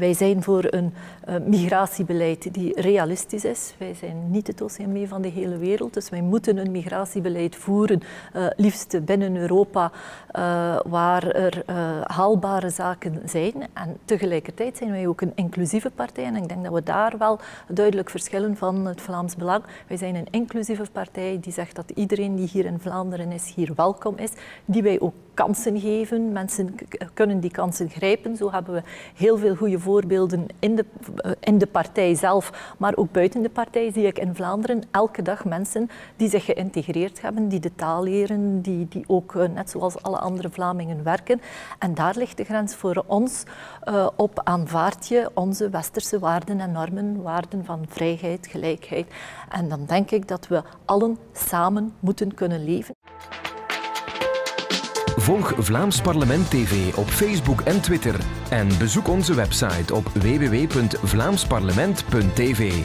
Wij zijn voor een uh, migratiebeleid die realistisch is. Wij zijn niet het OCMW van de hele wereld, dus wij moeten een migratiebeleid voeren, uh, liefst binnen Europa, uh, waar er haalbare zaken zijn. En tegelijkertijd zijn wij ook een inclusieve partij en ik denk dat we daar wel duidelijk verschillen van het Vlaams Belang. Wij zijn een inclusieve partij die zegt dat iedereen die hier in Vlaanderen is, hier welkom is, die wij ook kansen geven. Mensen kunnen die kansen grijpen. Zo hebben we heel veel goede voorbeelden in de, eh, in de partij zelf, maar ook buiten de partij zie ik in Vlaanderen elke dag mensen die zich geïntegreerd hebben, die de taal leren, die, die ook eh, net zoals alle andere Vlamingen werken. En daar ligt de grens voor ons uh, op aanvaard je onze westerse waarden en normen, waarden van vrijheid, gelijkheid. En dan denk ik dat we allen samen moeten kunnen leven. Volg Vlaams Parlement TV op Facebook en Twitter en bezoek onze website op www.vlaamsparlement.tv.